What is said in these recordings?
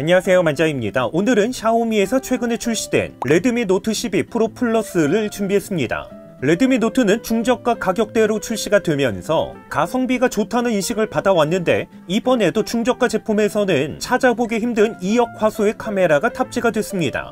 안녕하세요 만자입니다. 오늘은 샤오미에서 최근에 출시된 레드미 노트 12 프로 플러스를 준비했습니다. 레드미 노트는 중저가 가격대로 출시가 되면서 가성비가 좋다는 인식을 받아왔는데 이번에도 중저가 제품에서는 찾아보기 힘든 2억 화소의 카메라가 탑재가 됐습니다.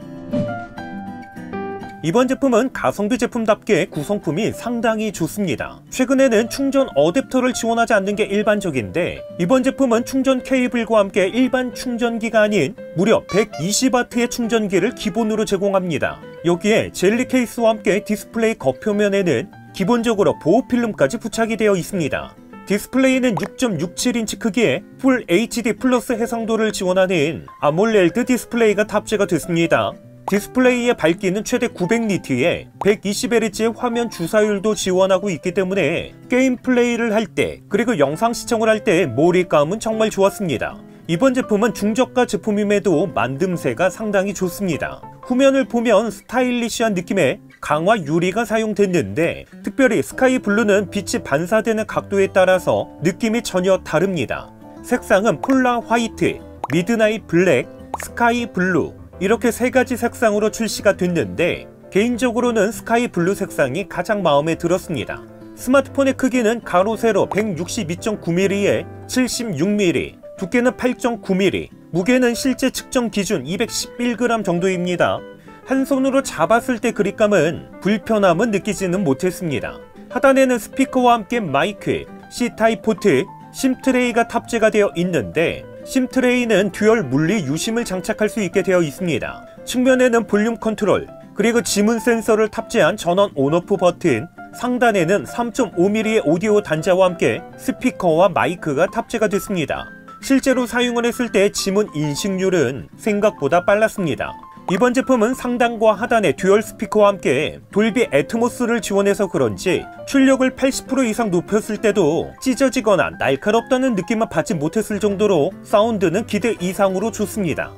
이번 제품은 가성비 제품답게 구성품이 상당히 좋습니다. 최근에는 충전 어댑터를 지원하지 않는 게 일반적인데 이번 제품은 충전 케이블과 함께 일반 충전기가 아닌 무려 120W의 충전기를 기본으로 제공합니다. 여기에 젤리 케이스와 함께 디스플레이 겉표면에는 기본적으로 보호필름까지 부착이 되어 있습니다. 디스플레이는 6.67인치 크기의 풀 HD 플러스 해상도를 지원하는 아몰레드 디스플레이가 탑재가 됐습니다. 디스플레이의 밝기는 최대 900니트에 120Hz의 화면 주사율도 지원하고 있기 때문에 게임 플레이를 할 때 그리고 영상 시청을 할 때 몰입감은 정말 좋았습니다. 이번 제품은 중저가 제품임에도 만듦새가 상당히 좋습니다. 후면을 보면 스타일리시한 느낌의 강화 유리가 사용됐는데 특별히 스카이 블루는 빛이 반사되는 각도에 따라서 느낌이 전혀 다릅니다. 색상은 폴라 화이트, 미드나잇 블랙, 스카이 블루, 이렇게 세 가지 색상으로 출시가 됐는데 개인적으로는 스카이 블루 색상이 가장 마음에 들었습니다. 스마트폰의 크기는 가로 세로 162.9mm에 76mm, 두께는 8.9mm, 무게는 실제 측정 기준 211g 정도입니다. 한 손으로 잡았을 때 그립감은 불편함은 느끼지는 못했습니다. 하단에는 스피커와 함께 마이크, C타입 포트, 심트레이가 탑재가 되어 있는데 심트레이는 듀얼 물리 유심을 장착할 수 있게 되어 있습니다. 측면에는 볼륨 컨트롤, 그리고 지문 센서를 탑재한 전원 on off 버튼, 상단에는 3.5mm의 오디오 단자와 함께 스피커와 마이크가 탑재가 됐습니다. 실제로 사용을 했을 때 지문 인식률은 생각보다 빨랐습니다. 이번 제품은 상단과 하단의 듀얼 스피커와 함께 돌비 애트모스를 지원해서 그런지 출력을 80% 이상 높였을 때도 찢어지거나 날카롭다는 느낌은 받지 못했을 정도로 사운드는 기대 이상으로 좋습니다.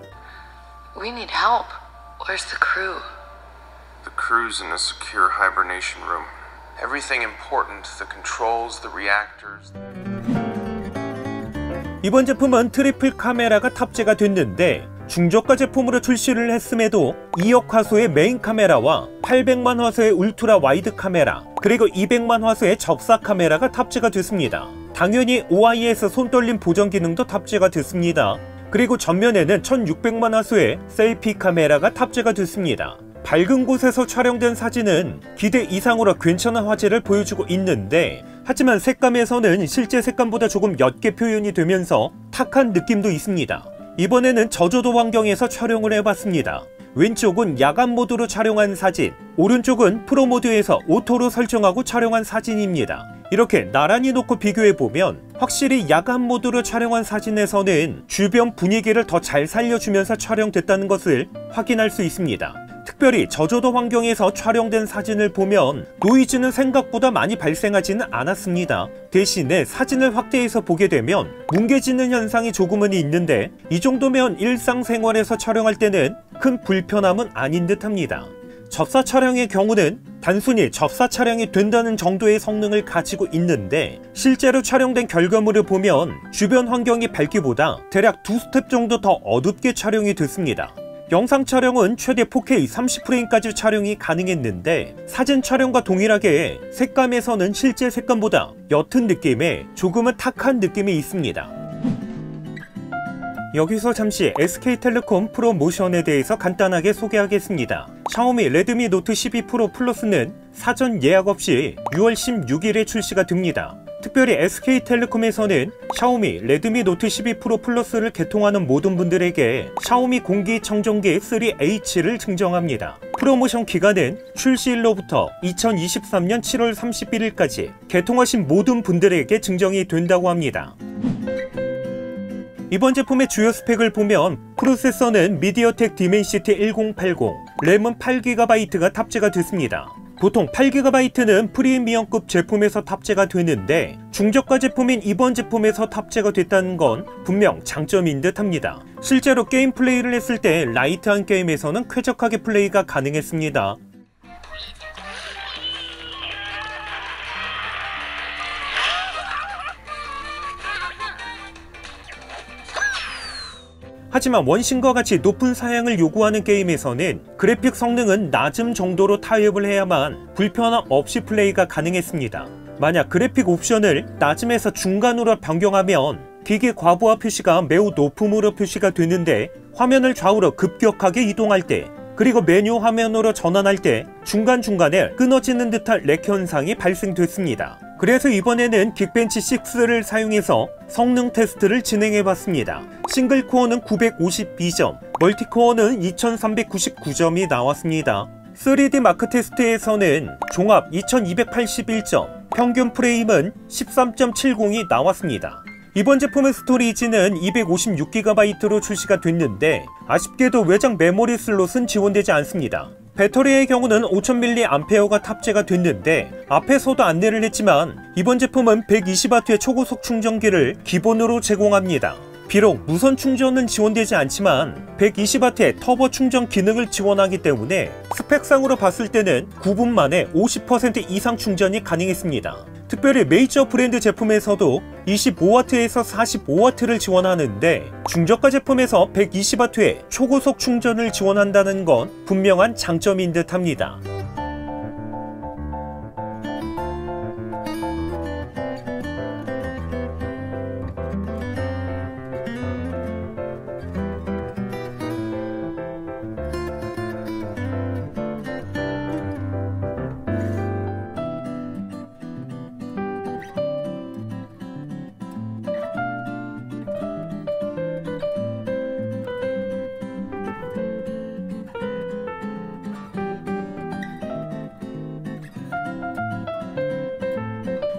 We need help. Where's the crew? The crew's in a secure hibernation room. Everything important the controls, the reactors. 이번 제품은 트리플 카메라가 탑재가 됐는데 중저가 제품으로 출시를 했음에도 2억 화소의 메인 카메라와 800만 화소의 ultra wide 카메라 그리고 200만 화소의 접사 카메라가 탑재가 됐습니다. 당연히 OIS 손떨림 보정 기능도 탑재가 됐습니다. 그리고 전면에는 1600만 화소의 셀피 카메라가 탑재가 됐습니다. 밝은 곳에서 촬영된 사진은 기대 이상으로 괜찮은 화질을 보여주고 있는데 하지만 색감에서는 실제 색감보다 조금 옅게 표현이 되면서 탁한 느낌도 있습니다. 이번에는 저조도 환경에서 촬영을 해봤습니다. 왼쪽은 야간 모드로 촬영한 사진, 오른쪽은 프로 모드에서 auto로 설정하고 촬영한 사진입니다. 이렇게 나란히 놓고 비교해보면 확실히 야간 모드로 촬영한 사진에서는 주변 분위기를 더 잘 살려주면서 촬영됐다는 것을 확인할 수 있습니다. 특별히 저조도 환경에서 촬영된 사진을 보면 노이즈는 생각보다 많이 발생하지는 않았습니다. 대신에 사진을 확대해서 보게 되면 뭉개지는 현상이 조금은 있는데 이 정도면 일상생활에서 촬영할 때는 큰 불편함은 아닌 듯 합니다. 접사 촬영의 경우는 단순히 접사 촬영이 된다는 정도의 성능을 가지고 있는데 실제로 촬영된 결과물을 보면 주변 환경이 밝기보다 대략 두 스텝 정도 더 어둡게 촬영이 됐습니다. 영상 촬영은 최대 4K 30프레임까지 촬영이 가능했는데 사진 촬영과 동일하게 색감에서는 실제 색감보다 옅은 느낌에 조금은 탁한 느낌이 있습니다. 여기서 잠시 SK텔레콤 프로모션에 대해서 간단하게 소개하겠습니다. 샤오미 레드미 노트 12 프로 플러스는 사전 예약 없이 6월 16일에 출시가 됩니다. 특별히 SK텔레콤에서는 샤오미 레드미 노트 12 프로 플러스를 개통하는 모든 분들에게 샤오미 공기청정기 3H를 증정합니다. 프로모션 기간은 출시일로부터 2023년 7월 31일까지 개통하신 모든 분들에게 증정이 된다고 합니다. 이번 제품의 주요 스펙을 보면 프로세서는 미디어텍 디멘시티 1080, 램은 8GB가 탑재가 됐습니다. 보통 8GB는 프리미엄급 제품에서 탑재가 되는데 중저가 제품인 이번 제품에서 탑재가 됐다는 건 분명 장점인 듯 합니다. 실제로 게임 플레이를 했을 때 light한 게임에서는 쾌적하게 플레이가 가능했습니다. 하지만 원신과 같이 높은 사양을 요구하는 게임에서는 그래픽 성능은 낮음 정도로 타협을 해야만 불편함 없이 플레이가 가능했습니다. 만약 그래픽 옵션을 낮음에서 중간으로 변경하면 기계 과부하 표시가 매우 높음으로 표시가 되는데 화면을 좌우로 급격하게 이동할 때 그리고 메뉴 화면으로 전환할 때 중간중간에 끊어지는 듯한 lag 현상이 발생됐습니다. 그래서 이번에는 긱벤치 6를 사용해서 성능 테스트를 진행해 봤습니다. 싱글 코어는 952점, 멀티 코어는 2399점이 나왔습니다. 3D 마크 테스트에서는 종합 2281점, 평균 프레임은 13.70이 나왔습니다. 이번 제품의 스토리지는 256GB로 출시가 됐는데 아쉽게도 외장 메모리 슬롯은 지원되지 않습니다. 배터리의 경우는 5000mAh가 탑재가 됐는데 앞에서도 안내를 했지만 이번 제품은 120W의 초고속 충전기를 기본으로 제공합니다. 비록 무선 충전은 지원되지 않지만 120W의 터보 충전 기능을 지원하기 때문에 스펙상으로 봤을 때는 9분 만에 50% 이상 충전이 가능했습니다. 특별히 메이저 브랜드 제품에서도 25W에서 45W를 지원하는데 중저가 제품에서 120W의 초고속 충전을 지원한다는 건 분명한 장점인 듯 합니다.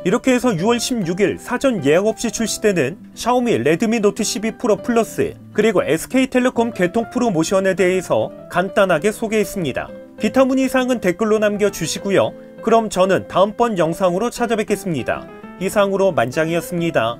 이렇게 해서 6월 16일 사전 예약 없이 출시되는 샤오미 레드미 노트 12 프로 플러스 그리고 SK텔레콤 개통 프로모션에 대해서 간단하게 소개했습니다. 기타 문의사항은 댓글로 남겨주시고요. 그럼 저는 다음번 영상으로 찾아뵙겠습니다. 이상으로 만장이었습니다.